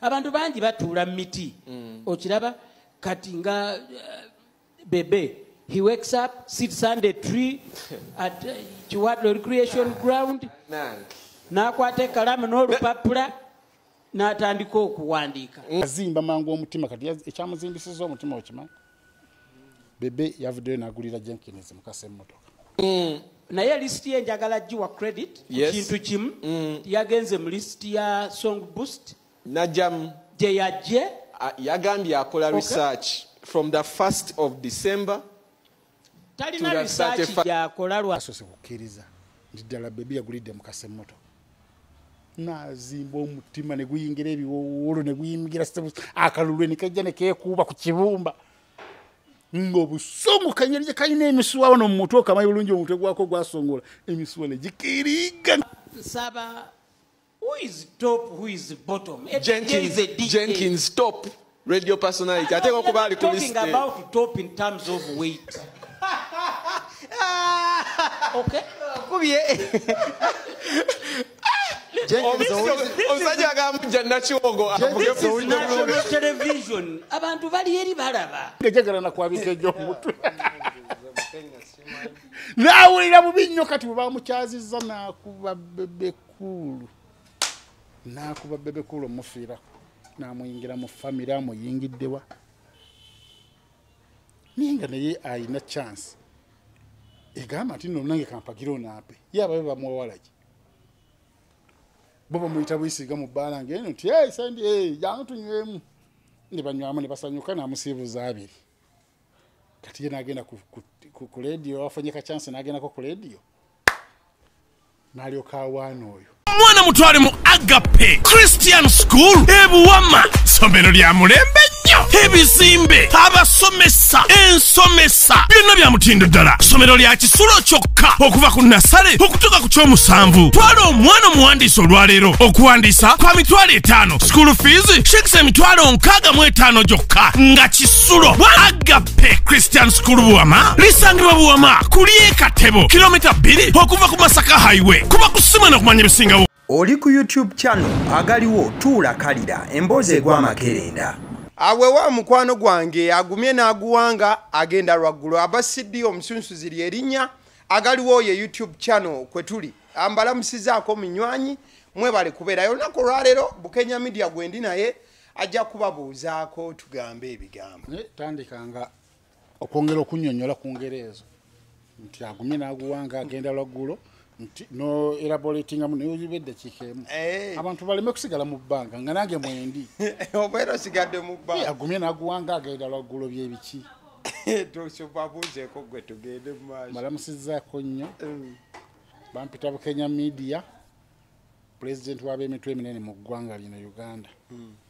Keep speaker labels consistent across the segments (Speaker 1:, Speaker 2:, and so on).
Speaker 1: abantu bangi batuula mu miti okiraba kati nga uh, bebe he wakes up sits under tree at uh, kiwadlo recreation ground.
Speaker 2: Nange.
Speaker 1: n'akwata ekalamu n'olupapula n'atandika okuwandiika.
Speaker 3: Azimba mangu omutima kati ekyamuzimbisiza omutima okimanyi bebe yavuddeyo n'agulira jenkins mukasa emmotoka.
Speaker 1: Naye lisiti ye njagala giwa credit kintu kimu. Yagenze mu lisiti ya song boost
Speaker 2: najjamu
Speaker 1: gye yajje
Speaker 2: yagambye akola research from the 1st of december
Speaker 1: talina
Speaker 2: 35
Speaker 1: gyakola lwa
Speaker 3: asoose kukkiriza nti ddala bebe yagulidde mukasa emmotoka nazimba omutima ne guyingira ebiwowolo ne guyingira steps, akalulwe ne kajja ne keekuuba ku kibumba. Ng'obusungu kanyeri gye kalina emisuwa wano mu mutwe okamanyi bulungi omutwe gwako gwasongola. Emisuwa ne gikiriga
Speaker 1: saba who is top who is bottom day
Speaker 2: jenkins,
Speaker 1: is a DA.
Speaker 2: jenkins top radio personality ateeka
Speaker 1: No,
Speaker 2: okuba
Speaker 1: we
Speaker 2: ali
Speaker 1: are
Speaker 2: ku list
Speaker 1: talking about top in terms of weight okay
Speaker 2: omusajja agamujja nakiwogo avuge
Speaker 1: this is national television abantu bali eri balaba
Speaker 3: ngejagala nakwabika egyomutwe nawulira bubi nnyo kati bwe bamukyazizza nakuba bebekulu nakuba bebekulu omufiirako namuyingira mu famire amuyingiddewa. Naye nga naye ayina chance. Egamba nti no nange kampagira onaape ye ababe bamuwawalaki bo bamuyita buyisiga mu bbaala ngaeno nti "Hey, sendi hey, jangu tunywemu ne banywamu ne basanyuka namusiibuza abiri. Kati ye nagenda ku, lediyo afunye kachansi nagendako ku lediyo nalyoka awaana oyo
Speaker 4: omwana mutwale mu agape christian school. Ebuwama somero lya mulembe ebizimbe abasomesa ensomesa byonna bya mutindo ddala. Somero lya kisulo kyokka okuva ku nasale okutuuka ku kyomusanvu. Twala omwana omuwandiisa olwaleero. Okuwandiisa kwa mitwalo etaano. School fees shekisa emitwalo nkaaga mu etaano gyokka. Nga kisulo. Agape christian school buwama. Lisangibwa buwama kuli ekatebo kilomita bbiri okuva ku masaka highway. Kuba kusimana okumanya ebisingawo.
Speaker 5: Oli ku youtube channel agaliwo tuula kalira emboozi egw'amakerenda
Speaker 6: awe wa mukwano gwange agumye n'aguwanga agenda lwaggulu. Abasiddyo omusunsuzi lye erinnya agaliwo ye youtube channel kwe tuli. Ambalamusizaako munywanyi mwebale kubeerayo. Olunaku olwaleero bukenya media gwendi naye ajja kubabuuzaako tugambe ebigambo.
Speaker 3: Tandikanga okwongera okunyonyola ku ngero ezo nti agumye naguwanga agenda lwaggulo nti no elaboratingamu nayoliba eddakiika emu
Speaker 6: Eh.
Speaker 3: abantu baleme kusigala mu bbanga nga nange mwendi
Speaker 6: obeera osigadde mu
Speaker 3: Eh,
Speaker 6: bba
Speaker 3: agumye naguwanga agenda lwaggulo byebiki
Speaker 6: tosobabuuzeeko gwe tugende mu maaso.
Speaker 3: Mbalamusizaako nnyo.
Speaker 6: Mm.
Speaker 3: bampita bukenya media pulezidenti w'abemitwe eminene mu ggwanga lino uganda. Nga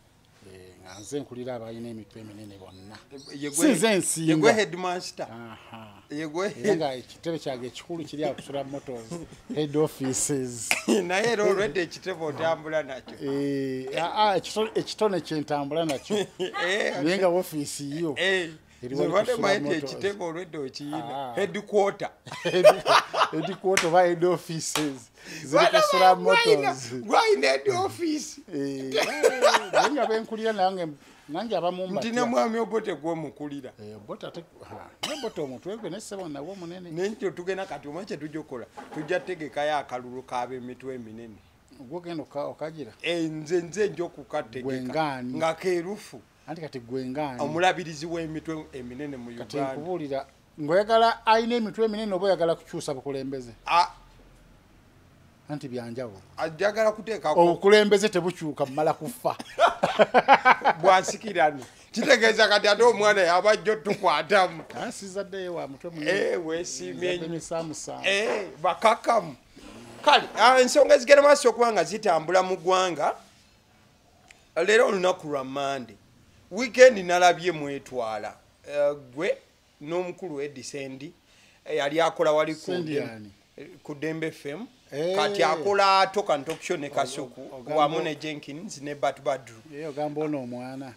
Speaker 3: nze nkulira abalina emitwe eminene bonna. Sinze
Speaker 6: ye gwe
Speaker 3: ensinga.
Speaker 6: headmaster.
Speaker 3: Aha.
Speaker 6: ye gwe
Speaker 3: era nga ekitebe kyange ekikulu kiri awo kusula motors head offices.
Speaker 6: Naye era olwedde ekitebe otambula nakyo.
Speaker 3: Eh, ah, ah, ekito- ekitone kyentambula nakyo.
Speaker 6: Eh,
Speaker 3: naye nga ofiisi yo
Speaker 6: Eh, nze
Speaker 3: motors.
Speaker 6: ekitebe olwedde okiyina
Speaker 3: Ah.
Speaker 6: headquarter.
Speaker 3: Edikwota oba head offices. Ziri kusula motors
Speaker 6: gwayina head office.
Speaker 3: Eh, naye nga benkulira nange nange abamu
Speaker 6: nti ne mwami obote gwomukulira
Speaker 3: Eh, bota te ha, ne bota omutwe gwe nesebo nawo munene
Speaker 6: naye nti otugenda kati oma kyetujja okukola tujja tegekayo akalulu k'ab'emitwe eminene.
Speaker 3: Gwogenda oka- okagira?
Speaker 6: Eh, nze nze nja okukategeka. Nga keerufu
Speaker 3: anti kati gwengaani
Speaker 6: omulabirizi w'emitwe eminene mu
Speaker 3: kati
Speaker 6: uganda.
Speaker 3: nkubuulira ngaoyagala ayina emitwe eminene oba oyagala kukyusa bukulembeze?
Speaker 6: Ah,
Speaker 3: anti byanjawulo.
Speaker 6: ajagala kuteekako.
Speaker 3: Obukulembeze tebukyuka mumala kufa.
Speaker 6: Bwasikirano kitegeeza kati ate omwana yabajja otukwatamu.
Speaker 3: Sizaddeyo wa mutwe
Speaker 6: Eh, weesiimye nnyo.
Speaker 3: emisamusamu
Speaker 6: Eh, bakakamu. Kale ah, ensonga ezigenda maaso okuba nga zitambula mu ggwanga leero olunaku lwa mande wiikendi nalabye mwetwala. Eh, gwe n'omukulu edisendi yali akola wali ku eh, dembe fm
Speaker 3: Eh.
Speaker 6: kati akola tokantokisho ne kasuku wamu ne jenkins ne bat badru.
Speaker 3: Ogamba ono omwana.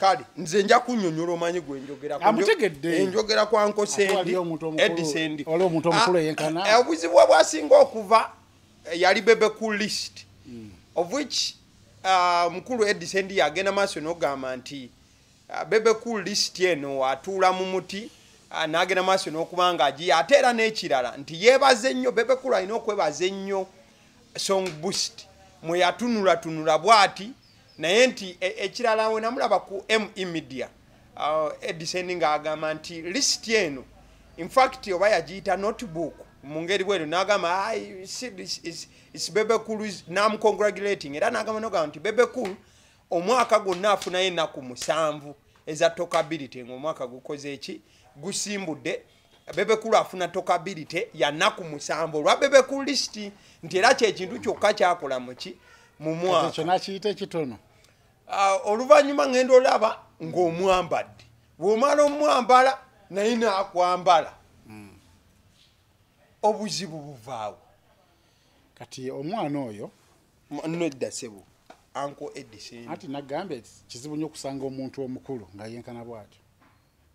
Speaker 6: Kale nze nja kunyonyola omanyi gwenjogerako
Speaker 3: Amutegedde.
Speaker 6: enjogera kwa nko
Speaker 3: Ate
Speaker 6: sendi
Speaker 3: waliyo omuntu omukulu-
Speaker 6: edisendi obuzibu obwasinga okuva eh, yali bebe ku list. Of which mukulu edisendi yagenda maaso n'ogamba nti uh, bebe cool list eno atuula mu muti uh, n'agenda maaso n'okuba nga agiye ate era n'ekirala nti yeebaze nnyo bebe cool alina okwebaza ennyo song boost. Mwe yatunulatunula bw'ati naye nti e- ekirala we namulaba ku me media. Edisendi ng'agamba nti list eno in fact oba yagiyita notebook mu ngeri bwero n'agamba "Ai, see, this is- bebe cool is- namcongratulating era n'agamba nogamba nti bebe cool omwaka gwonna afunayo ennaku musanvu eza tokability ngaomwaka gukoze eki? Gusimbudde. Bebe cool afuna tokability ya nnaku musanvu. Olwa bebe cool list nti era kyekintu kyokka kyakola muki mu
Speaker 3: ekyo
Speaker 6: mwaka.
Speaker 3: nakiyita ekitono.
Speaker 6: Ah, oluvannyuma ngenda olaba ng'omwambadde. Bw'omala omwambala naye naakwambala obuzibu buvaawo
Speaker 3: kati omwana oyo
Speaker 6: nedda sebo anko edison
Speaker 3: anti nagambye kizibu nnyo okusanga omuntu omukulu nga yenkana bwatyo.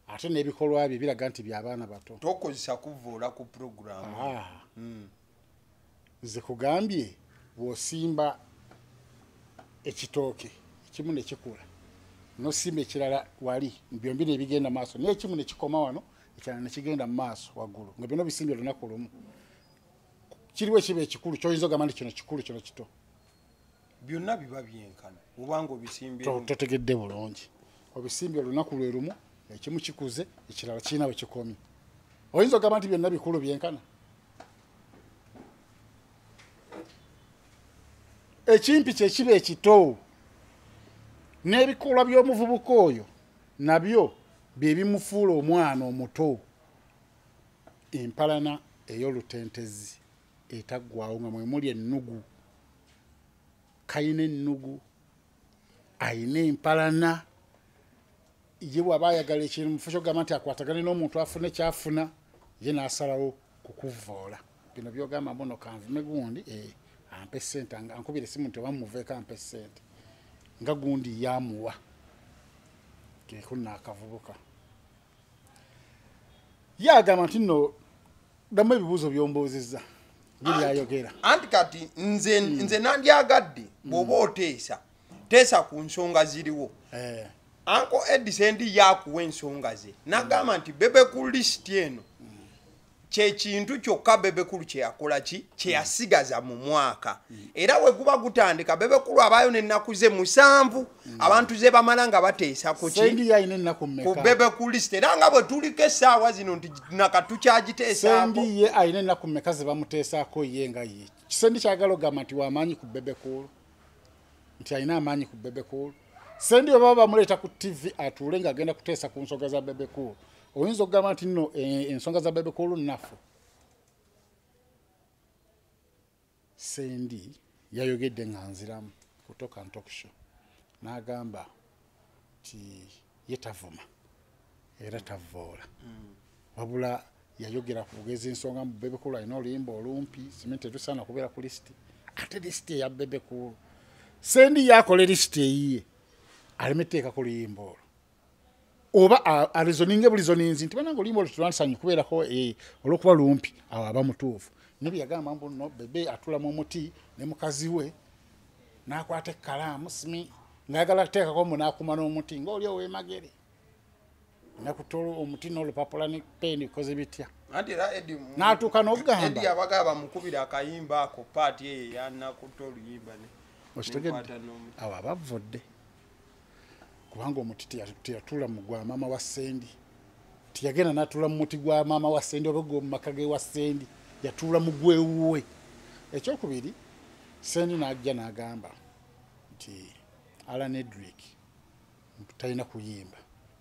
Speaker 3: Ate n'ebikolwa bye biraga nti by'abaana bato.
Speaker 6: Tokozesa kuvoola ku puroguramu
Speaker 3: nze kugambye bw'osimba ekitooke ekimu ne kikula nosimba ekirala wali byombi nebigenda maaso naye ekimu ne kikoma wano ekirala ne kigenda mu maaso waggulu nga byonna bisimbye olunaku lumu kiriwo ekiba ekikulu kyoyinza ogamba nti kino kikulu kino kito?
Speaker 6: Byonna biba byenkana. Obanga
Speaker 3: To-
Speaker 6: obisimbye
Speaker 3: totegedde bulungi. Obisimbye olunaku lwe lumu ekimu kikuze ekirala kirina we kikomye oyinza ogamba nti byonna bikulu byenkana? Ekimpi kyekiba ekito n'ebikolwa by'omuvubuka oyo nabyo byebimufuula omwana omuto. Empalana ey'olutentezi etaggwawo nga mwemuli ennugu kayina ennugu ayina empalana. Ye bw'aba ayagala ekintu mufo kyogamba nti akwatagane n'omuntu afuna ekyafuna ye n'asalawo kukuvoola bino byogamba mbuno kanvume gundi eh, ampe sente anga- ankubira esimu nti oba muveeko ampe sente nga gundi yamuwa keku naakavubuka ye agamba nti nno ddamu ebibuuzo byombuuzizza
Speaker 6: anti kati nze nze nandyagadde bw'oba oteesa teesa ku nsonga ziriwo.
Speaker 3: Eh,
Speaker 6: anko edisendi yakuwa ensonga ze. Nagamba nti bebeku lisiti eno kyekintu kyokka bebekulu kyeyakola ki? Kyeyasigaza mu mwaka. Era we guba gutandika bebekulu abayo nennaku ze musanvu abantu ze bamala nga bateesa ku ki?
Speaker 3: Sendi yayina ennaku
Speaker 6: ku
Speaker 3: mmeka
Speaker 6: bebeku lisiti era nga bwe tuliko essaawa zino nti naka tukyagiteesaako.
Speaker 3: Ye alina ennaku mmeka ze bamuteesaako ye nga ye. Kisendi kyagala ogamba nti wamaanyi ku bebekulu? Nti alina amaanyi ku bebekulu? Sendi oba bamuleeta ku tv atuule ng'agenda kuteesa ku nsonga za bebekulu oyinza okugamba nti nno eh, ensonga za bebekulu nafu sendi yayogedde nga nziramu kutoka ntokisho n'agamba nti ye tavuma era tavoola wabula yayogera ku bugezi ensonga mu bebekulu alina oluyimba olumpi simanyi tetusaana kubeera ku lisiti ate lisiti eya bebekulu sendi yakola lisiti eyiye aleme teekako luyimba olwo oba a- arizoninge bulizoninzi nti bananga oluyimba olwo tulwansanyu kubeerako eh, olwokuba lumpi awo aba mutuufu. Nebye yagamba mbu no bebe atula mu muti ne mukazi we n'akwata ekkalaamu simi ngaagala kuteekako mbu n'akuma n'omuti ngaoli owemagere nakutola omuti n'olupapula ne peeni bikoze bitya.
Speaker 6: Anti era edi
Speaker 3: n'atuuka n'okugamba
Speaker 6: edi abagala bamukubira akayimba ako paati eyo yanakuta oluyimba ne
Speaker 3: okitegedde. awo abavudde kubanga omuti teya- teyatuula mu gwa maama wa sendi tiyagenda n'atuula mu muti gwa maama wa sendi oba gwe mu maka ge wa sendi yatuula mu gwewuwe ekyokubiri sendi n'ajja n'agamba nti alan edrick talina kuyimba.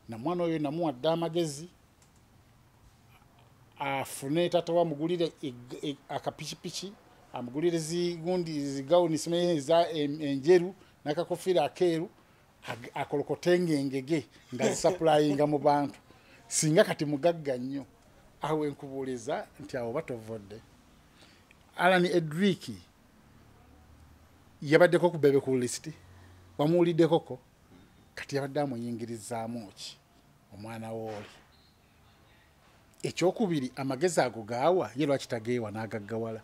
Speaker 3: Na mwana oyo namuwadde amagezi afune tata we amugulire akapikipiki amugulire zigundi zigawuni enjeru n'akakofiira akeeru akolokotenga engege nga zisapulayinga mu bantu. Singa kati mugagga nnyo awo enkubuuliza nti awo batovodde alan edrick yabaddeko ku bebe ku lisiti wamuwuliddekoko kati yabadde amuyingirizaamu ki? Omwana wooli ekyokubiri amagezi ago gaawa ye lwaki tageewa n'agaggawala?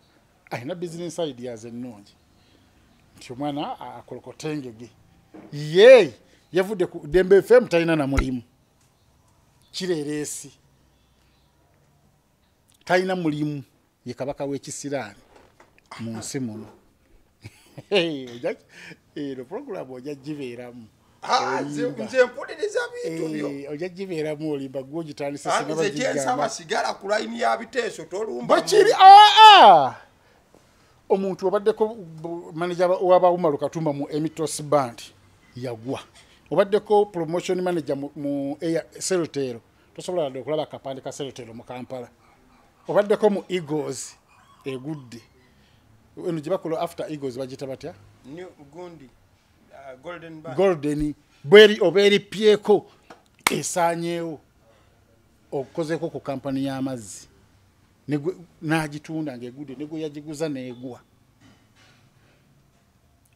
Speaker 3: Alina business ideas ennungi. Nti omwana akolokote engege ye yavudde ku dembe fm talina na mulimu. Kireereesi talina mulimu ye kabaka w'ekisiraani mu nsi muno. Eno puroguramu ojja gibeeramu.
Speaker 6: Ah, nze mpuliriza bintu byo.
Speaker 3: Eh, ojja gibeeramu olimba gwe ogitandise
Speaker 6: Anti nze kyensaba sigala ku layini ya biteeso tolumba
Speaker 3: bwekiri aa omuntu obaddeko bu- manager wabawuma katumba mu emitos band yagwa. Obaddeko promotion manager mu- selotero. Tosobola wadde okulaba akapande ka selotero mu kampala. Obaddeko mu eagles egudde. Eno gye bakola after eagles bagita batya?
Speaker 6: New- gundi ah, golden
Speaker 3: bweri oba eripyeko esanyeewo okozeko ku kampani y'amazzi. N'agitunda ngaegudde negwe yagiguza neegwa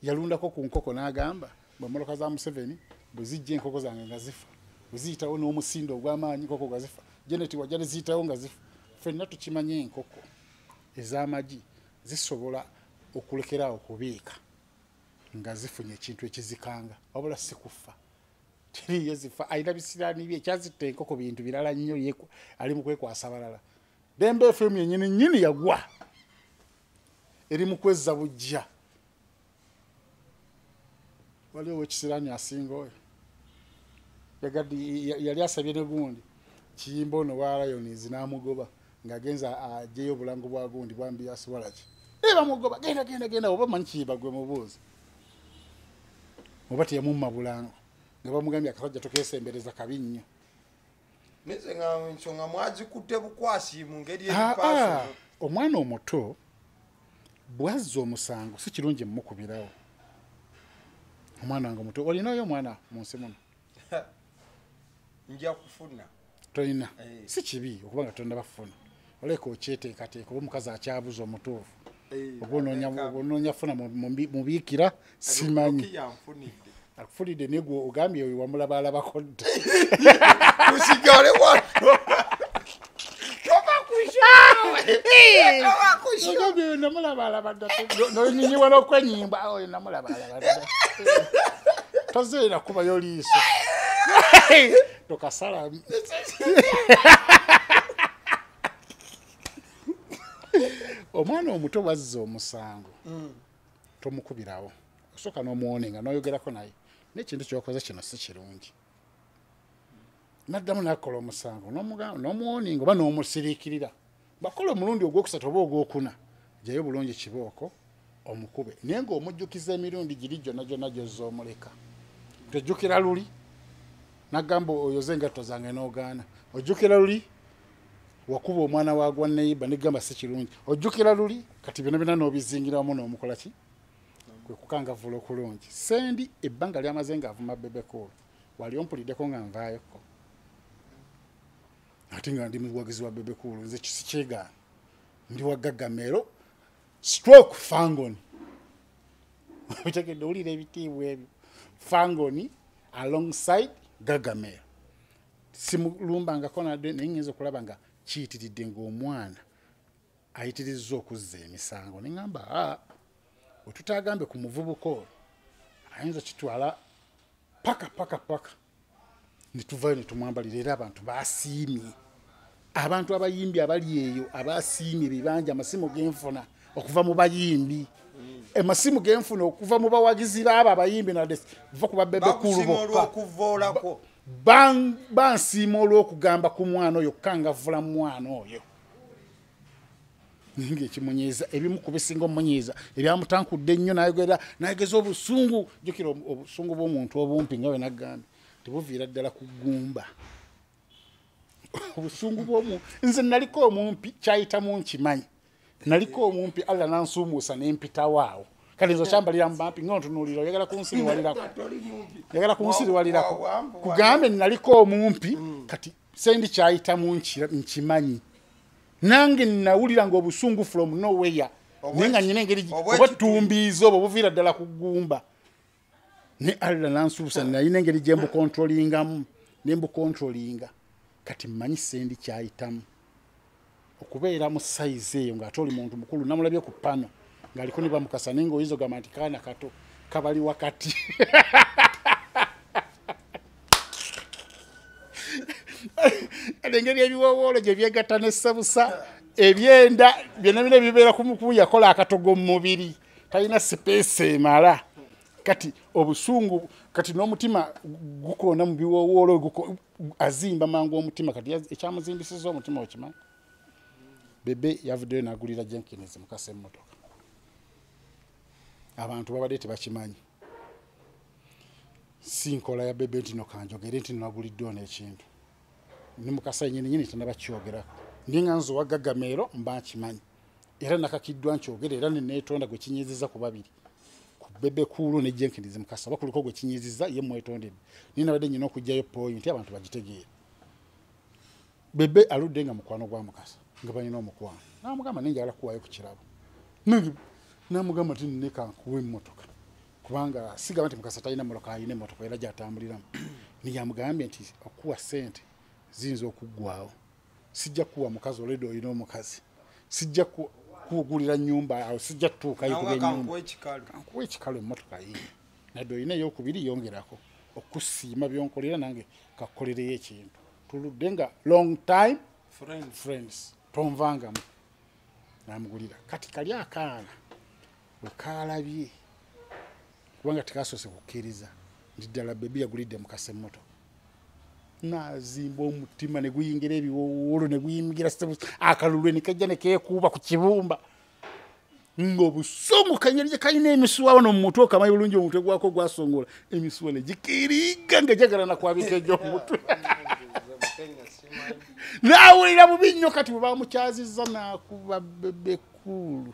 Speaker 3: yalundako ku nkoko n'agamba bwemmotoka za museveni bwe zijja enkoko zange nga zifa. Bwe ziyitawo n'omusindo ogw'amaanyi nkoko nga zifa. Geneti wajja ne ziyitawo nga zifa. Ffenna tukimanye enkoko ez'amagi zisobola okulekeraawo kubiika nga zifunye ekintu ekizikanga. Wabula si kufa. Teriyo zifa alina bisiraani bye ekyazitta enkoko bintu birala nnyo ali mu kwekwasa balala dembe fm yenyini nyini yagwa. Eri mu kwezza bujja waliwo wekisiraani asinga oyo. Yagadde ya- yali asabye ne gundi kiyimba ono wa lions n'amugoba ng'agenza ajeyo obulango bwa gundi bwambiyasi walaki naye bamugoba genda genda genda oba manyi kiyimba gwe mubuuzi oba teyamumma bulango nga bamugambye akasajja tokesembereza kabi nnyo.
Speaker 6: Nize nga ensonga mwazikutte bukwasi mu ngeri
Speaker 3: Ah, ah, omwana omuto bwazza omusango si kirungi mumukubirawo omwana wange omuto olinayo omwana mu nsi muno
Speaker 6: nja kufuna
Speaker 3: tolina
Speaker 6: Eh.
Speaker 3: si kibi okuba nga tonda bafuna oleka okyeteekateeka oba omukazi akyabuza omutuufu
Speaker 6: Eh,
Speaker 3: oba onoonya-
Speaker 6: aleka-
Speaker 3: oba onoonya funa mu- mubiikira simanyi akufulidde naye gwe ogambye oyo wamulabalabako dda
Speaker 6: kusigale wano
Speaker 3: ogambye oyo namulabalaba dda nonyinyiwa n'okwenyimba oyo namulabalaba dda tozeera kubayo liiso. Tokasala omwana omuto bazza omusango. Tomukubirawo. Osooka n'omuwonenga n'oyogerako naye. N'ekintu kyokoze kino si kirungi. Naddamu nakola omusango n'omuwoninga oba n'omusiriikirira. Bakola omulundi ogwokusatu oba ogwokuna. Jayo bulungi kibooko omukube naye ng'omujjukiza emirundi giri gyonna gyonna gyozza omuleka tojjukira luli. Nagamba oyoze engatto zange n'ogaana. Ojjukira luli wakuba omwana wagwa neiba negamba si kirungi. Ojjukira luli kati byona byona n'obizingiramu n'omukola ki? Kwe kukangavula okulungi. Sendi ebbanga lyamaze ngaavuma bebekulu wali ompuliddeko nga nvaayoko ate nga ndi muwagizi wa bebekulu nze kisi kyegaana. Ndi wa gagamero stroke fangoni. Bitegedde owulira ebitiibwa ebyo fangoni alongside gagamero simulumbangako nadde naye ngenza okulaba nga kiyitiridde ngaomwana ayitirizza okuzza emisango. Neŋamba a wetutagambe ku muvubuka oyo ayinza kitwala paka paka paka. Netuvayo netumwambalira era abantu basiimye abantu abayimbi abali eyo abasiimye bibanja amasimu genfuna okuva mu bayimbi. Amasimu genfuna okuva mu bawagizi baabo abayimbi nadde va ku babebekulu bokka bansiima olw'okugamba ku mwana oyo kangavula mu mwana oyo. Naye ngaekimunyiiza ebimu ku bisinga omunyiiza ebyamutankudde ennyo nayogerera nayogeza obusungu jjukira obu- obusungu bw'omuntu obumpi nga we nagambye tebuviira ddala ku ggumba obusungu bwomu nze naliko omumpi kyayitamu nkimanyi naliko omumpi allah nansuumuusa nempitawo awo kale nze okyambalira mu bampi nga ontunuulira oyagala kunsiriwalirako. Yagala kunsiriwalirako.
Speaker 6: Wa- wa- wa-
Speaker 3: kugambe naliko omumpi kati sendi kyayitamu nkira- nkimanyi. Nange nawulira nga obusungu from nowhere naye nga nyina engeri oba ttumbiiza obwo buviira ddala ku ggumba. Ne allah nansuusa nalina engeri gye mbukontrolingamu ne mbukontrolinga. Kati mmanyi sendi kyayitamu okubeera mu sayizi eyo ng'ate oli muntu mukulu namulabye ku pano ngaaliko ne bamukasa naye ngaoyinza ogamba nti kaana kato kabali wakati. Engeri ebiwowoolo gye byegatta nesabusa ebyenda byonna bina bibeera kumukubu yakola akatogo mu mubiri talina sipeesi emala. Kati obusungu kati n'omutima gukoona mu biwowoolo guko- azimba mangu omutima kati ekyamuzimbisiza omutima okimanyi bebe yavuddeyo n'agulira jenkins mukasa emmotoka. Abantu babadde tebakimanyi. Si nkola ya bebe nti no kanjogere nti naguliddewo n'ekintu. Ne mukasa yenyini nyini tenabakyogerako ndi nga nze owagagameero mba nkimanyi era nakakiddwa nkyogere era neneetonda gwe kinyiziza ku babiri. Ku bebe kuulu ne jenkins mukasa bakuliko gwe kinyiziza ye mwetondedde. Naye nabadde nyina okugjayo poyi nti abantu bagitegeere. Bebe aludde nga mukwano gwa mukasa nga balina omukwano namugamba nenjagala kuwayo ku kirabo. Namugamba ti nne kankuwa emmotoka. Kubanga sigamba nti mukasa talina mmotoka alina emmotoka era gyatambuliramu. Niyamugambye nti okuwa sente ziyinza okuggwawo sijja kuwa mukazi oledi olina omukazi. Sijja ku- kugulira nyumba awo sijja tutuukayo kuba enyumba
Speaker 6: kankuwa ekikalu.
Speaker 3: Emmotoka yiye nadde olina eyokubiri yongerako okusiima byonkolera nange kakukolereyo ekintu. Tuludde nga long time friends tonvangamu namugulira. Kati kali akaana wekalabye kubanga tekasoose kukkiriza nti ddala bebi yagulidde mukasa emmotoka nazimba omutima neguyingira ebiwowolo neguyingira akalulwe nekajja nekekuuba ku kibumba. Ngaobusungu kanyeri kalina emisuwa wano mumutwe okamanyi bulungi omutwe gwako gwasongola. Emisuwa negikiriga nga jagala nakwabika egyomutwe nawulira bubi nnyo kati bwebamukyaziza nakuba bebekulu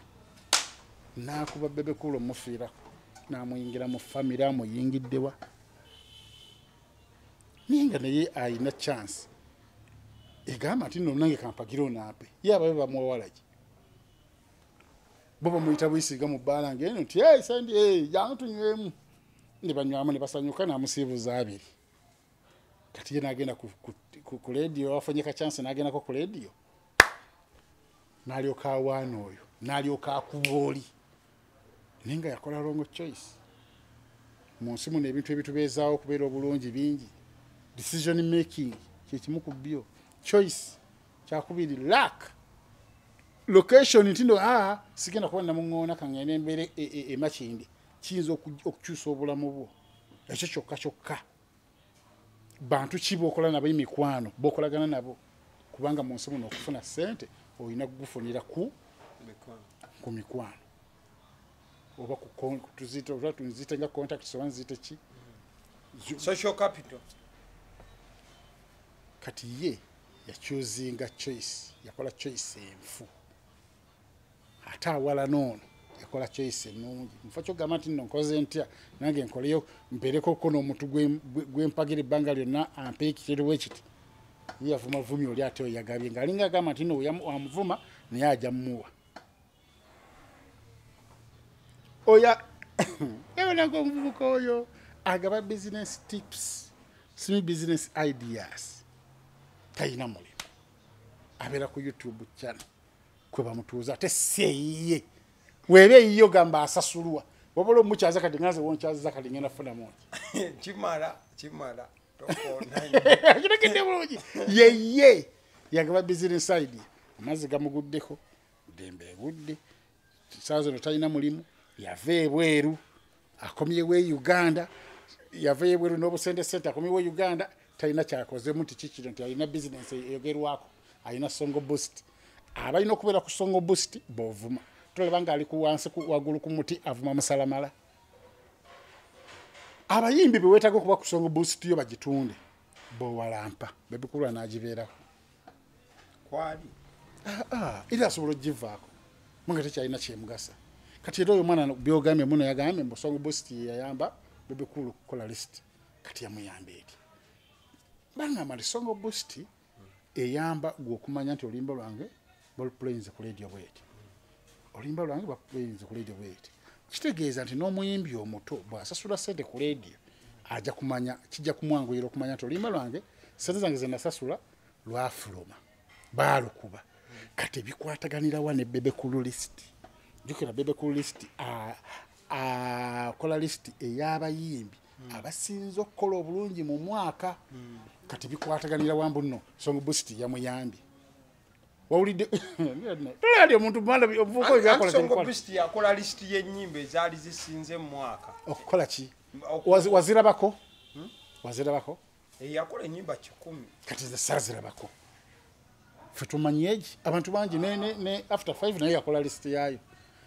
Speaker 3: nakuba bebekulu omufiirako namuyingira mu famire amuyingiddewa naye nga naye ayina chance. Egamba nti nno nange kampagira onaape ye ababe bamuwawalaki bo bamuyita buyisiga mu bbaala ngeno nti "Hey, sendi hey, jangu tunywemu ne banywamu ne basanyuka namusiibuza abiri kati ye nagenda ku, ku, ku, ku lediyo afunye kachanse nagendako ku lediyo nalyoka awaana oyo nalyoka akuba oli naye nga yakola longo choice. Mu nsi muno ebintu ebitubeezaawo okubeera obulungi bingi. Decision making kyekimu ku byo. Choice kyakubiri luck. Location nti no a sigenda kuba namuŋoona kaŋŋende embeera e- e- emakindi kiyinza oku- okukyusa obulamu bwo. Ekyo kyokka kyokka bantu ki bokola nabo emikwano bokolagana nabo? Kubanga mu nsi muno okufuna sente olina kugufunira ku ku mikwano. Oba tuziyite nga contacts oba nziyite ki?
Speaker 6: Social capital.
Speaker 3: Kati ye yakyuzinga choice yakola choice enfu. Ate awala noono yakola choice enungi nfa kyogamba nti nno nkoze ntya? Nange nkoleyo mperekoko n'omuntu gwe- gwe- gwempagira ebbanga lyonna ampe ekiterewo ekiti ye yavuma vumi oli ate oyo yagabye ngaalinga agamba nti nno wamuvuma naye ajja mmuwa oya ebonanga omuvubuka oyo agaba business tips simi business ideas. Talina mulimu abeera ku youtube channel kwe bamutuuza ate seyiye weeba eyiyo gamba asasulwa. Wabula omukyaza kati ngaze wonkyaziza kati ngenda funamu
Speaker 6: kimala kimala. Tokoona
Speaker 3: kiregedde bulungi. Yeye yagaba business idea amazzi gamuguddeko dembe egudde saa zino talina mulimu. Yava ebweru akomyewo e uganda. Yava ebweru n'obusentesente akomyewo e uganda. Talina kyakozemu nti kikino nti alina bizinesi eyogerwako alina songo boost. Abalina okubeera ku songo boost bovuma tolaba nga ali ku wansi ku- waggulu ku muti avuma musalamala. Abayimbi bewetaga okuba ku songo boost yo bagitunde. Bowalampa bebikulwa nagibeerako.
Speaker 6: Kwali?
Speaker 3: Ah, era asobola ogivaako. Munga tekyalina kyemugasa. Kati era oyo omwana byogambye muno yagambye mbusonga boost yayamba bebikulu kukola list kati yamuyamba eri. Bangamba nti songa boost eyamba gwe okumanya nti oluyimba lwange balupulayiinze ku ledio bweti oluyimba lwange bapulayiinze ku ledio bweti kitegeeza nti n'omuyimbi omuto bw'asasula sente ku ledio ajja kumanya kijja kumwanguyira okumanya nti oluyimba lwange sente zange zenasasula lwafuluma baalukuba. Kati ebikwataganira wa nebebe ku lulist? Jukira bebe ku list a- akola list ey'abayimbi abasinze okukola obulungi mu mwaka. Kati bikwataganira wambu nno? Song boost yamuyambye wawulidde ali omuntu mwana omuvubuka oyo byakola
Speaker 6: ansongo
Speaker 3: tebikwata.
Speaker 6: bist yakola lisiti y'ennyimba ezaali zisinze mu mwaka.
Speaker 3: Okukola ki?
Speaker 6: Oku-
Speaker 3: Wazi- wazirabako? Wazirabako?
Speaker 6: Eh, yakola ennyimba kikumi.
Speaker 3: Kati ze saazirabako fe tumanye egi? Abantu bangi ne, ne, ne after five naye yakola list yaayo.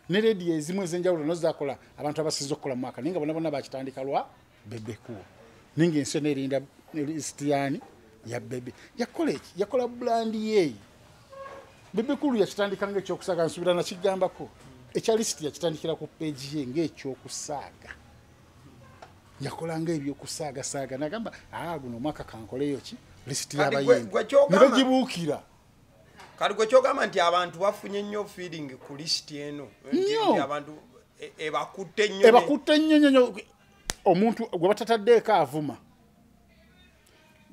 Speaker 3: Ne rediyo ezimu ez'enjawulo no zakola abantu abasinza okukola mu mwaka naye nga bona bona bakitandika lwa bebekuwa naye ngaensi yonna erinda list yani ya bebe yakola eki? Yakola bulandi yeeyi bebekulu yakitandika ngaekyokusaaga nsuubira nakigambako. Ekya lisiti yakitandikira ku peegi ye ngaekyokusaaga yakolanga ebyokusaagasaaga nagamba aa guno omwaka kankoleyo ki? Lisiti y'abayimbi.
Speaker 6: gwe
Speaker 3: ne
Speaker 6: kyogamba-
Speaker 3: bagibuukira.
Speaker 6: Kati gwe kyogamba nti abantu bafunye nnyo feeling ku lisiti eno
Speaker 3: Nnyo.
Speaker 6: abantu e- ebakutte nnyo ne-
Speaker 3: ebakutte nnyo nnyo nnyo. Omuntu gwe batataddeeko avuma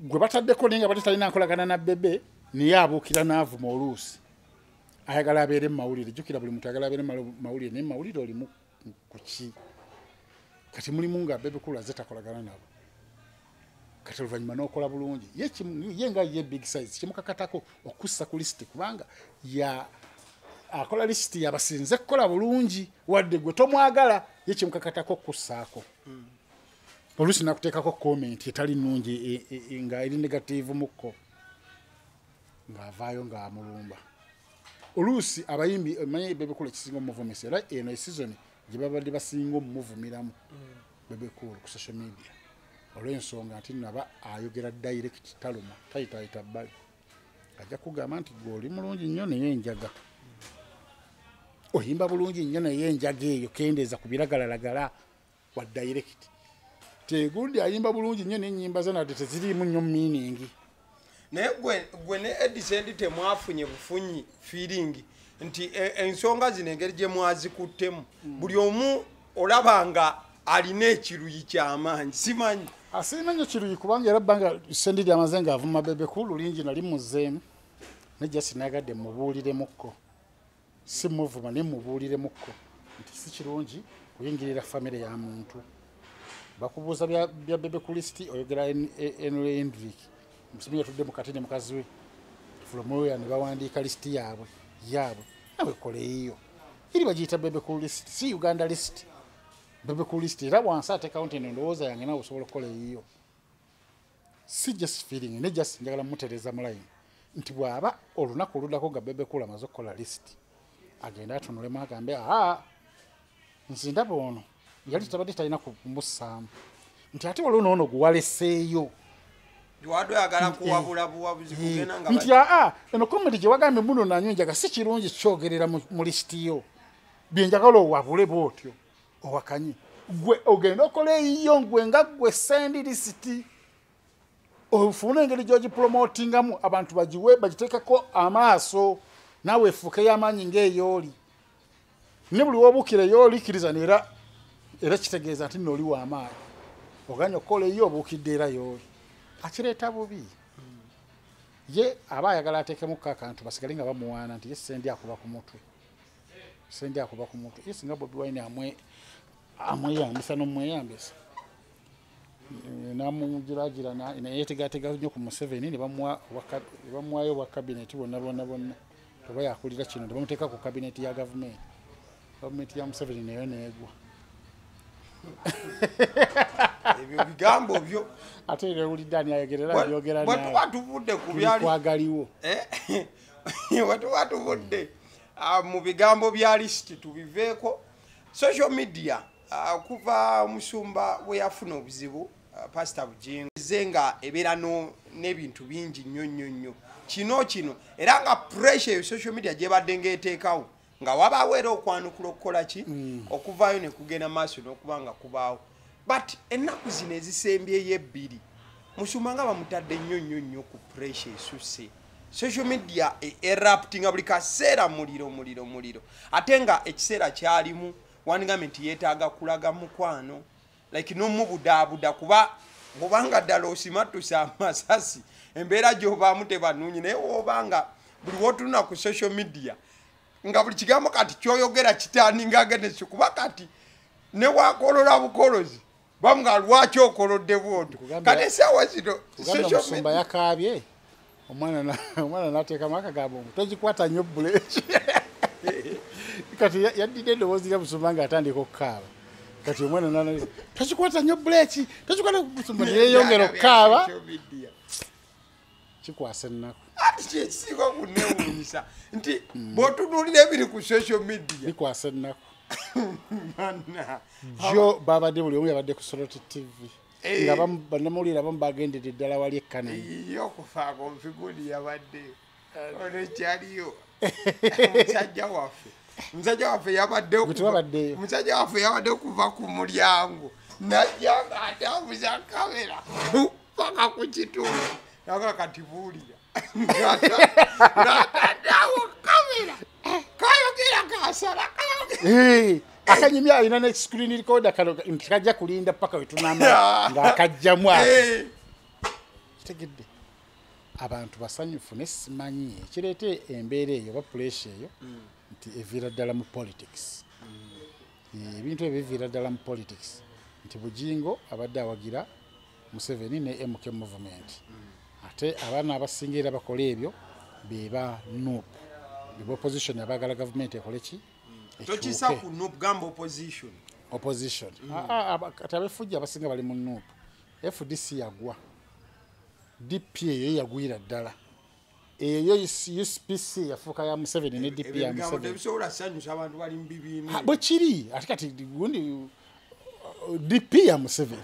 Speaker 3: gwe bataddeko naye nga bate talina nkolagana na bebe naye abuukira n'avuma oluusi ayagala abeere mu mawulire jjukira buli muntu ayagala abeere mu mawulire naye mu mawulire olimu ku ki? Kati mulimu nga bebe kulu aze takolagana nabo. Kati oluvannyuma n'okola bulungi. Ye nga ye big size kimukakatako okussa ku lisiti kubanga ya akola lisiti yabasinze kukola bulungi wadde gwe tomwagala ye kimukakatako okussaako oluusi nakuteekako komenti etali nnungi e- e- e- nga eri negativu mukko ng'avaayo ng'amulumba oluusi abayimbi manye bebekulu ekisinga omuvumisa era eno esizoni gye babadde basinga omumuvumiramu bebekulu ku social media. Olw'ensonga nti naba ayogera direct taluma tayitayita bbali ajja kugamba nti gwe oli mulungi nnyo naye enjaga. Oyimba bulungi nnyo naye enjaga eyo kendeeza ku biragalalagala wa direct. Tegundi ayimba bulungi nnyo n'ennyimba ze nadde teziriimu nnyo miiningi
Speaker 6: naye gwe gwe ne edisendi temwafunye bufunyi feeling nti e- ensonga zino engeri gye mwazikuttemu buli omu olaba nga alina ekiruyi kyamaanyi simanyi.
Speaker 3: Asiina nnyo kiruyi kubanga era bbanga sendi lyamaze nga avuma bebeku lulingi nali muzeemu ne jasi nayagadde mubuuliremukko si muvuma naye mubuuliremukko nti si kirungi kuyingirira famire ya muntu. Bakubuuza bya bya bebeku lisiti oyogera enle endrik musimu yatudde mu katini mukazi we. Fulomoya ne bawandiika lisiti yaabwe yaabwe. Nawe koleeyo iri bagiyita bebeku lisiti si uganda lisiti bebe ku list era wansi ateekawo nti eno endowooza yange nawe osobola okukola eyiyo si just feeling ne just njagala mutereeza mu line. Nti bw'aba olunaku oluddako nga bebe kula amaze okukola list agenda atunulemu agambe aa nzi ndaba ono yali tabadde talina kumussaamu nti ate waliwo noono guwaleseeyo
Speaker 6: wadde oyagala kuwabula buwabuzi kugenda nga
Speaker 3: nti aa eno komedi gye wagambye muno nanyo njaga si kirungi kyogerera mu lisitiyo byenjagala owabule bwotyo owakanye gwe ogenda okola eyiyo gwe nga gwe sendi lisiti ofune engeri gyogipromotingamu abantu bagiwe bagiteekako amaaso naawe efuuke y'amaanyi ngaeyooli ne buli wobuukira eyooliikiriza neera era kitegeeza nti nooli w'amaanyi oganya okukola eyiyo obuukidde era yooli akireeta bubi. Ye aba ayagala ateekemuko akantu basigale nga bamuwaana nti ye sendi akuba ku mutwe. Sendi akuba ku mutwe. Ye singa bobi wine amwe amweyambisa n'omweyambisa. Eh, namugiragira na- neyetegatega nnyo ku museveni ne bamuwa waka- ne bamuwayo bwa kabineti bonna bonna bonna. Oba yakulira kino ne bamuteeka ku kabineti ya gavumenti. Gavumenti ya museveni nayo neegwa
Speaker 6: ebyo bigambo byo.
Speaker 3: Ate ewulidde ani ayogerera byogera
Speaker 6: bwetuba tuvudde ku byali
Speaker 3: kwagaliwo.
Speaker 6: Wetuba tuvudde ah, mu bigambo bya lisiti tubiveeko. Social media ah, kuva omusumba we yafuna obuzibu ah, pasita bujingo ze nga ebeera n'ebintu bingi nnyo nnyo nnyo. Kino kino era nga pressure eyo social media gyebadde ngaeteekawo nga wabaawo era okwanukula okukola ki? Okuvaayo ne kugenda maaso n'okuba nga kubaawo. But ennaku zino ezisembyeyo ebbiri musumba nga bamutadde nnyo nnyo nnyo ku pressure esusse. Social media e- eraptinga buli kaseera muliro muliro muliro. Ate nga ekiseera kyalimu wandigambye nti yeetaaga kulaga mukwano like nomubudaabuda kuba bwobanga ddala osimattusa amasasi embeera gyobaamu tebanunyi naye wobanga buli wotunula ku social media nga buli kigambo kati kyoyogera kitandinga agenesi kuba kati newakolola bukolozi bamuga lwaki okolodde
Speaker 3: Nkugambye-
Speaker 6: kati esaawa zino media-
Speaker 3: yakaabye omwana na- omwana nateekamu akagambo ngu togikwata nnyo buleki kati ya- yaddidde eddoboozi lya musumba ng'atandika okukaaba. Kati omwana nana togikwata nnyo buleki togikwata musumba neyeyongera okukaaba. kikwasa ennaku
Speaker 6: ati kyekisinga okunewuunyisa nti bw'otunuulira ebiri ku social media.
Speaker 3: Bikwasa ennaku jo babadde buli omu yabadde ku soloti tv
Speaker 6: Eh.
Speaker 3: nga bannamawulire abamu bagendedde eddala wali ekkanani
Speaker 6: yo okufaako nfiguli yabaddeyo olekyaliyo musajja waffe. Musajja waffe yabadde
Speaker 3: Gwe tewabaddeyo.
Speaker 6: musajja waffe yabadde kuva ku mulyango. Najja ng'atambuza kamera. Paka ku kitundu. Naga kati buulira ng'ataddeawo kamera kayogera kasala
Speaker 3: akanyumya alina ne screen recorder kano nti kajja kulinda paka wetunama ng'akajjamu ako kitegedde. Abantu basanyufu ne simanyi ekireeta embeera eyo oba puresha eyo nti eviira ddala mu politics. Eh, ebintu ebyo biviira ddala mu politics. Nti bujingo abadde awagira museveni ne mk movement ate abaana abasinga era bakola ebyo beba nup beba opposition abaagala gavumenti ekole ki?
Speaker 6: Tokisa
Speaker 3: Ekyuke.
Speaker 6: ku nopgamba opposition.
Speaker 3: Opposition. Ah, ah, aba- kati abefujja abasinga bali mu nup fdc yagwa. Dp eyo yagwira ddala. Eyo uspc yafuuka ya museveni ne dp ya museveni.
Speaker 6: tebisobola sanyusa abantu bali mu bibiina
Speaker 3: bwe kiri ate kati gundi uh, dp ya museveni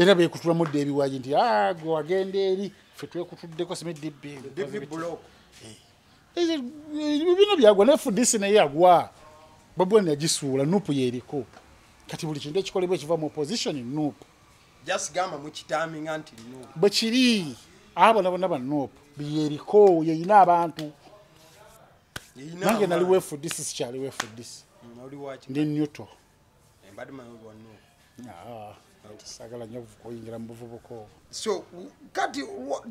Speaker 3: era bekutulamu dda ebiwaji nti "Ah, gwe wagenda eri. Fe twekutuddeko dp
Speaker 6: David Block.
Speaker 3: bino byagwa. Ne fdc naye yagwa. Babwani yagisuula nupu yeriko. Kati buli kintu ekikolebwa ekiva mu opposition nupu bwe kiri abo nabona ba nupu byeriko yeyina abantu. Nange naliwo fdc sikyaliwo fdc
Speaker 6: Mm,
Speaker 3: ndi neutral sagala nnyo kuyingira mu buvubuka obwo.
Speaker 6: So kati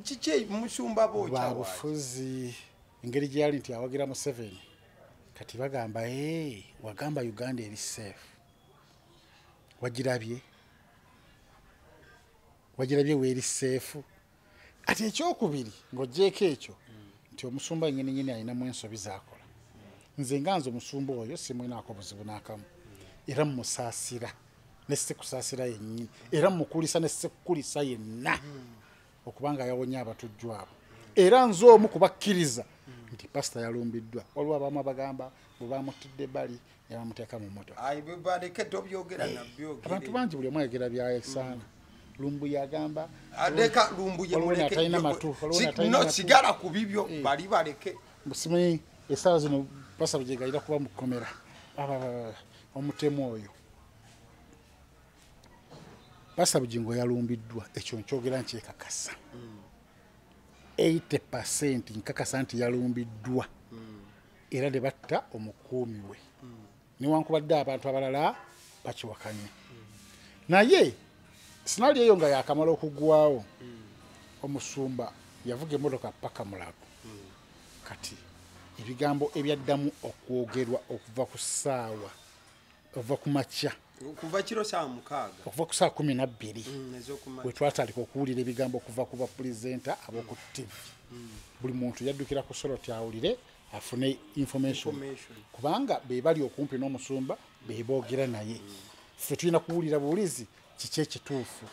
Speaker 6: kiki musumba bookyawa
Speaker 3: babufuzi engeri gye yali nti awagira museveni kati bagamba "Hey, wagamba uganda eri safe. Wagirabye. Wagirabye weeri seefu ati ekyokubiri ng'ogjeeko ekyo nti omusumba nyini nyini alinamu ensobi zakola. Nze nga nze omusumba oyo simwinaako buzibu n'akamu. Era mumusaasira ne sikusaasira yennyini era mumukulisa ne sikukulisa yenna okubanga yawonye abatujju abo. Era nze omu kubakkiriza nti pasita yalumbiddwa. Waliwo abamu abagamba bwe bamutidde bali ne bamuteeka mu moto
Speaker 6: ayi bwe baleke tobyogera
Speaker 3: abantu
Speaker 6: nabyogere
Speaker 3: bangi buli omu ayogera byasaana lumbu yagamba
Speaker 6: adeka lumbuye
Speaker 3: Waliwo
Speaker 6: muleke
Speaker 3: n'atalina
Speaker 6: jjo-
Speaker 3: matu, waliwo
Speaker 6: Si-
Speaker 3: n'atalina
Speaker 6: no
Speaker 3: matu.
Speaker 6: sigala ku bibyo bali baleke.
Speaker 3: Musimanyi esaawa zino basaba gyegalira kuba mukomera omutemu oyo basabugingo yalumbiddwa. Ekyo nkyogera nkyekakasa 80 percent nkakasa nti yalumbiddwa. Era ne batta omukuumi we. Newankubadde abantu abalala bakiwakanye. Naye sinaali eyo nga yakamala okugwawo omusumba yavuga emmotoka paka mulago. Kati ebigambo ebyaddamu okwogerwa okuva ku ssaawa okuva ku makya
Speaker 6: kuva kiro saa mukaaga
Speaker 3: okuva ku ssaawa kumi nabbiri
Speaker 6: Mm,
Speaker 3: bwe twatandika okuwulira ebigambo okuva ku bapulezenta ab'oku tv buli muntu yaddukira ku soloti awulire afune information. Kubanga be bali okumpi n'omusumba be boogera naye. Ffe tulina kuwulira buwulizi kiki ekituufu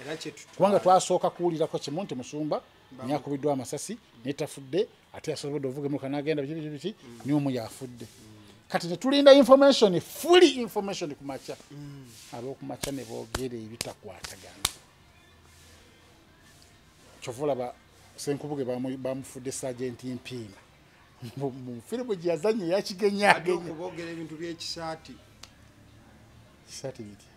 Speaker 3: kubanga twasooka kuwulirako kimu nti musumba naye akubiddwa amasasi naye tafudde ate yasobodde ovuga emuka n'agenda biki biki biki niye omu yafudde kati netulinda information fully information ku makya. Ab'okumakya ne boogera ebitakwatagana. Kyova olaba senkubuge bamu- bamufudde sagenti mpiima mu mu firimu gye yazanye
Speaker 6: okuboogera ebintu by'ekisaati.
Speaker 3: Kisaati bitya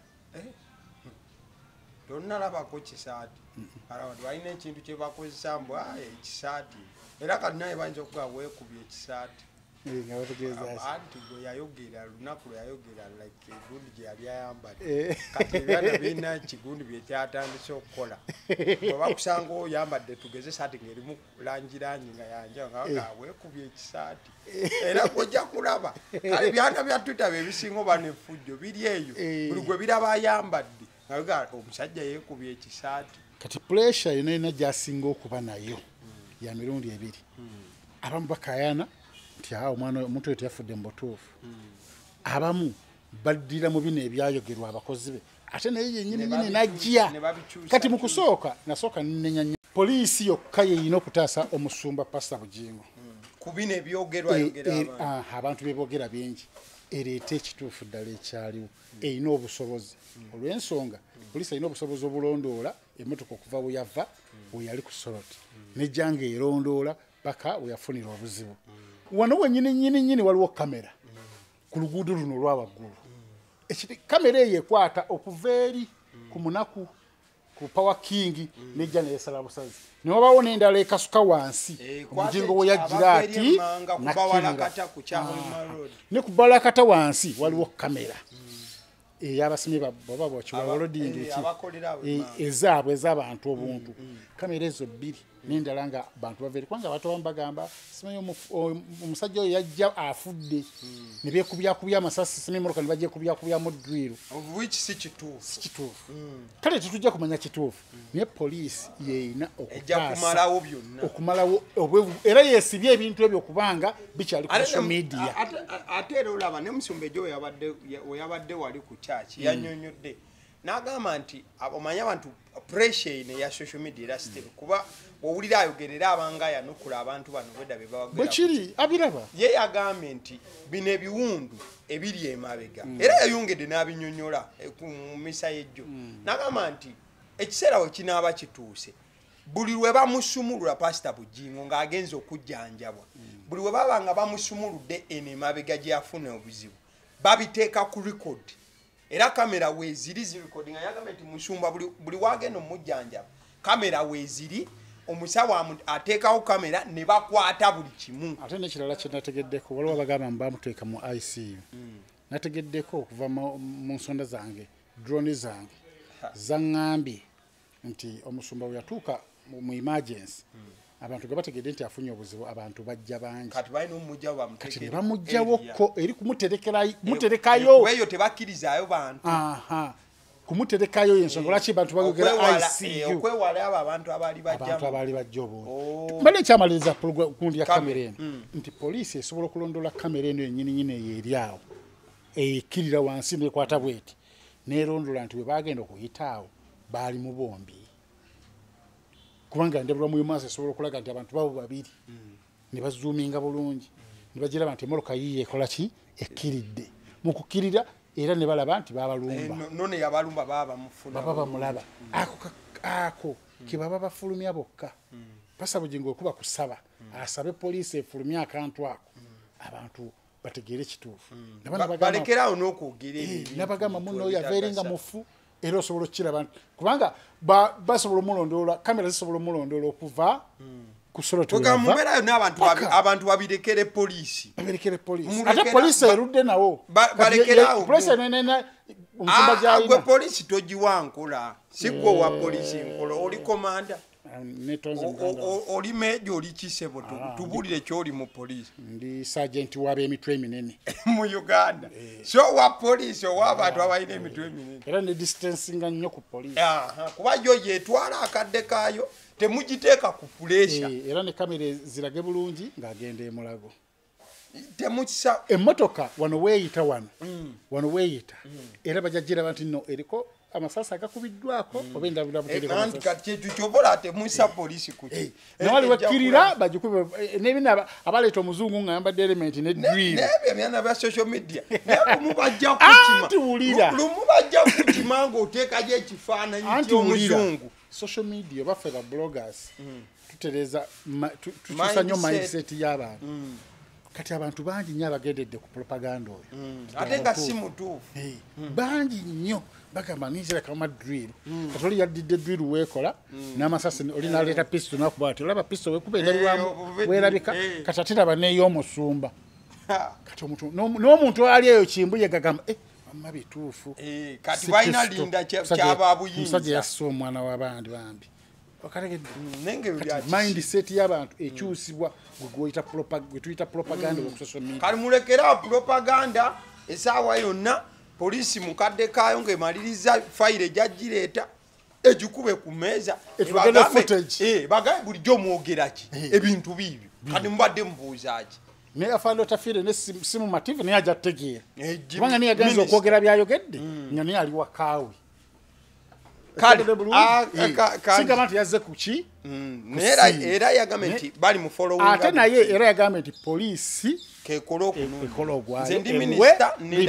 Speaker 6: tonnalabako kisaati. Alaba balina ekintu kyebakozesa mbu "Ah, ekisaati. Era kati naye bayinza okuga weekubye ekisaati.
Speaker 3: Eh, nga bategeeza ki?
Speaker 6: anti gwe yayogera lunaku lweyayogera like egundi gye yali ayambadde
Speaker 3: Eh.
Speaker 6: kati ebyana birina kigundi byekyatandise okukola bwe bakusanga oyambadde tugeze saati ngaerimu langirangi nga yanja
Speaker 3: Eh.
Speaker 6: nga weekubye ekisaati era gwojja kulaba kale ebyana bya twitter bye bisinga oba nefujjo biri eyo
Speaker 3: Eh.
Speaker 6: buli gwe biraba ayambadde nga omusajja yeekubye ekisaati
Speaker 3: kati puresure yona yona gyasinga okuba nayo ya mirundi ebiri abamu bakayana nti a omwana omuntu oyo teyafudde mu butuufu. Abamu baddira mu bino ebyayogerwa abakozi be. Ate naye yenyini
Speaker 6: Ne
Speaker 3: nyini najja. kati mu kusooka nasooka nenenya poliisi yokka yeyina okutaasa omusumba pasita bugingo.
Speaker 6: Ku bino ebyogerwa
Speaker 3: E- e-
Speaker 6: abantu.
Speaker 3: ah, abantu bebogera bingi ereeta ekituufu ddala ekyaliwo. Erina obusobozi. Olw'ensonga poliisi erina obusobozi obulondoola emmotoka okuva weyava weyali ku soroti. Nejja nga erondoola paka weyafunira obuzibu wano wenyini nyini nyini waliwo kamera. Ku luguudo luno olwa waggulu. Ekiri- kamera eyo ekwata okuva eri ku munaku ku power king nejja neyesala busazi newabawo n'endala ekasuka wansi
Speaker 6: Eh,
Speaker 3: omugingo we yajjira ati
Speaker 6: Road.
Speaker 3: ne ku balakata wansi waliwo kamera. Eyabasimi oba
Speaker 6: emmanga.
Speaker 3: ezaabwe ez'abantu obuntu. Kamera ezo bbiri nendala nga bantu bava eri kubanga abantu abamu bagamba simanyi omusajja oyo yajja afudde. Ne beekubyakubya amasasi simanyi moroka ne bagyekubyakubyamu ddwiru
Speaker 6: si kituufu.
Speaker 3: Kituufu. Kale tetujja kumanya kituufu. Naye poliisi yeeyina okumalawo obwevu era yeesibye ebintu ebyo kubanga bikyali ku social media.
Speaker 6: ate era olaba ne musumbejo weyabadde weyabadde wali ku kyaki yanyonyodde. N'agamba nti omanyi abantu pressure ine ya social media era sitebe kuba bwowulira ayogerera abanga yanukula abantu bano bwedda be
Speaker 3: bwe
Speaker 6: bawagera
Speaker 3: kiri abiraba.
Speaker 6: Ye yagambye nti bino ebiwundu ebiri emabega. Era yayongedde n'abinyonyola eh, ku misa yejjo. N'agamba nti ekiseera we kinaaba kituuse buli lwe bamusumulula pasita bugingo ng'agenza okujjanjabwa buli lwe baba nga bamusumuludde eno emabega gye yafuna obuzibu babiteeka ku record. Era kamera weeziri zirikodi nga yagambye nti musumba buli buli wagenda omujjanjaba kamera weeziri omusawo ateekawo kamera ne bakwata buli kimu.
Speaker 3: Ate nekirala kyenategeddeko waliwo abagamba mubamuteeka mu icu nategeddeko okuva mu nsonda zange drone zange zaŋŋambye nti omusumba bwe yatuuka mu- emergency abantu ge bategedde nti afunye obuzibu abantu bajja bangi.
Speaker 6: Kati
Speaker 3: ne bamugjawoko eri kumuterekayo
Speaker 6: eyo tebakkirizaayo bantu.
Speaker 3: Aha kumuterekayo yensonga lwaki bantu bagogera
Speaker 6: Okwewala- eh, abo abantu abaali bajjamu
Speaker 3: abaali bajja obungi
Speaker 6: Oh.
Speaker 3: mbadde ekyamaliriza gundi ya
Speaker 6: Kamera,
Speaker 3: eno nti poliisi esobola okulondoola kamera eno yenyininyini eyo eri awo ekirira wansi nekwata bweti nerondoola nti bwe bagenda okuyita awo baali mu bombi. Kubanga ndabulwa mu maaso esobola okulaga nti abantu babo babiri. Ne bazuuminga bulungi. Ne bagiraba nti emoloka yiye ekola ki? Ekkiridde. Mu kukkirira era ne balaba nti babalumba.
Speaker 6: Yabalumba baba
Speaker 3: bamulaba. Ako kebaba bafulumya bokka. Pasa bugingo okuba kusaba asabe poliisi efulumye akantu ako. Abantu bategeere kituufu. Naba
Speaker 6: Ba-
Speaker 3: nabagamba-
Speaker 6: balekerawo n'okwogera
Speaker 3: Eh, nabagamba muno oyo
Speaker 6: ebitagasa.
Speaker 3: aveeringa mufu era osobola okukiraba kubanga ba- basobola omulondoola kamera zisobola omulondoola okuva
Speaker 6: Kwegamba mubeerayo n'abantu babirekere poliisi.
Speaker 3: Ate poliisi erudde nawo.
Speaker 6: Ah, ah, gwe poliisi togiwa nkola. Si gwe wa poliisi nkola oli komanda o- oli meejo oli kisebo.
Speaker 3: Ah,
Speaker 6: tubulire kyoli mu poliisi.
Speaker 3: ndi sagenti w'ab'emitwe eminene.
Speaker 6: Mu uganda.
Speaker 3: Eh.
Speaker 6: so wa poliisi ow'abantu abalina emitwe eminene.
Speaker 3: Era ne distancinga nnyo ku poliisi.
Speaker 6: Kuba yo yetwala akadde kaayo temugiteeka ku puleesha.
Speaker 3: Eh, era ne kamera zirage bulungi ng'agenda emulago
Speaker 6: temukisa
Speaker 3: emmotoka wano weeyita wano
Speaker 6: Mm.
Speaker 3: wano weeyita. Era bajja giraba nti no eriko amasasi agakubiddwako oba endabula butereko
Speaker 6: anti
Speaker 3: amasasi
Speaker 6: kati kyekyobola temusa poliisi ku
Speaker 3: Eh, nawali wekkirira bagikube eh, n'ebina aba- abaleeta omuzungu nga yambadde elementi ne drill
Speaker 6: nebyo ebyana bya social media. Naye lumu bajja
Speaker 3: Anti wulira.
Speaker 6: kukima lumu bajja kukima ng'oteekayo ekifaananyi ky'omuzungu
Speaker 3: social media baffe ba bloggers. Tutereza ma- tu- tukyusa nnyo
Speaker 6: Mindset.
Speaker 3: y'abantu. Kati abantu bangi nnyo abagendedde ku propaganda oyo.
Speaker 6: Ate nga si mutuufu.
Speaker 3: Bangi nnyo. Bagamba ninzira kama drill. Kati oli yaddidde drill weekola n'amasasi oli naleeta pisto nakuba ati olaba pisto wekuba endabirwamu
Speaker 6: Eh,
Speaker 3: werabika
Speaker 6: eh.
Speaker 3: kati ate raba n'ey'omusumba. Kati omuntu n'omu- n'omuntu ali eyo kimbuye gagamba eh, mama bituufu.
Speaker 6: Eh, kati balina linda kya-
Speaker 3: Omusajja-
Speaker 6: kyaba
Speaker 3: omusajja
Speaker 6: buyinza
Speaker 3: yasse omwana w'abandi bambi.
Speaker 6: Nenge
Speaker 3: mindset y'abantu ekyusibwa gwe gwoyita propa- gwe tuyita propaganda media.
Speaker 6: Kali mulekera propaganda esaawa yonna poliisi mukadde kayo ng'emaliriza fayiro ejyagireeta egikube ku meeza
Speaker 3: footage.
Speaker 6: Eh, bagambe bulijjo mwogeraki ebintu biibyo kati mubadde mubuuzaki
Speaker 3: naye afaanira otafiire si mu mativi naye ajja tutegeera
Speaker 6: Eh,
Speaker 3: kubanga niye agenza
Speaker 6: Minister.
Speaker 3: okwogera byayogedde nga naye ali wakaawe
Speaker 6: ah,
Speaker 3: Eh,
Speaker 6: ka-
Speaker 3: sigamba nti yazze ku ki?
Speaker 6: Era- yagambye nti bali mu
Speaker 3: ate naye era yagambye nti poliisi ekola ogwayo,
Speaker 6: nze ndi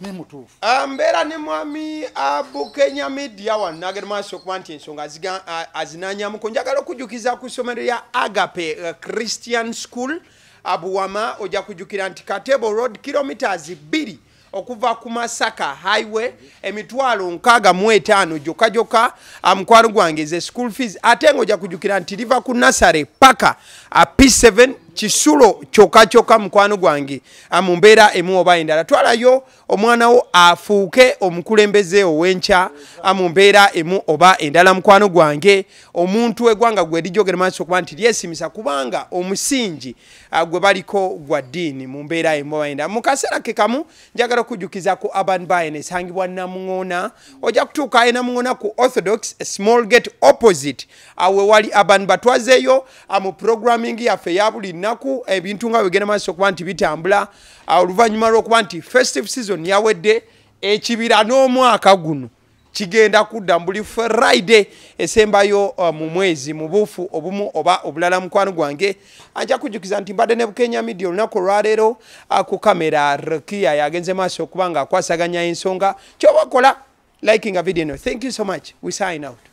Speaker 3: nemutuufu
Speaker 6: mbeera ne mwami abukenya media wanagera maaso okuba nti ensonga aziga- a- azinanyamuko njagala okujjukiza ku ssomero ya agape uh, christian school. Abuwama ojja kujjukira nti katebo road kilometers bbiri okuva ku masaka highway emitwalo nkaaga mu etaano gyokka gyokka ah, mukwano gwange ze school fees. Ate nga ojja kujjukira nti liva ku nasare paka ah, p7 kisulo kyokka kyokka mukwano gwange ah, mu mbeera emu oba endala. Twalayo omwana wo afuuke omukulembeze ow'enkya ah, mu mbeera emu oba endala mukwano gwange. Omuntu eggwanga gwe lijogera maaso okuba nti lyesimisa kubanga omusingi ah, gwe baliko gwa ddiini mu mbeera emu oba endala. Mu kaseera ke kamu njagala okujjukiza ku urban bayan esangibwa namuŋona. Ojja kutuuka e namuŋona ku orthodox small gate opposite awe wali urban batwazeeyo mu programming yaffe eya buli nnaku ebintu nga bigenda maaso okuba nti bitambula ah, oluvannyuma lw'okuba nti festive season yawedde ekibira n'omwaka guno kigenda kudda mu buli friday esembayo uh, mu mwezi mu buufu obumu oba obulala mukwano gwange. Anja kujjukiza nti mbadde ne bukenya media olunaku olwaleero uh, ku kamera rekia yagenze maaso okuba nga akwasaganya ensonga. Kyoba okola liking a video no thank you so much. We sign out